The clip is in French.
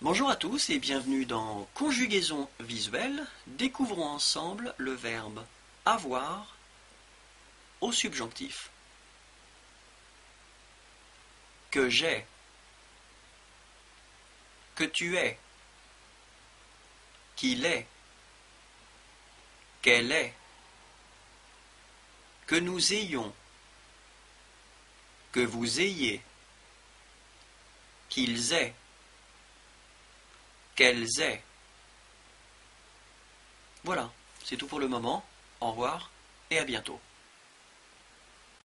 Bonjour à tous et bienvenue dans Conjugaison visuelle. Découvrons ensemble le verbe avoir au subjonctif. Que j'ai, que tu es, qu'il est, qu'elle est, que nous ayons, que vous ayez, qu'ils aient, qu'elles aient. Voilà, c'est tout pour le moment. Au revoir et à bientôt.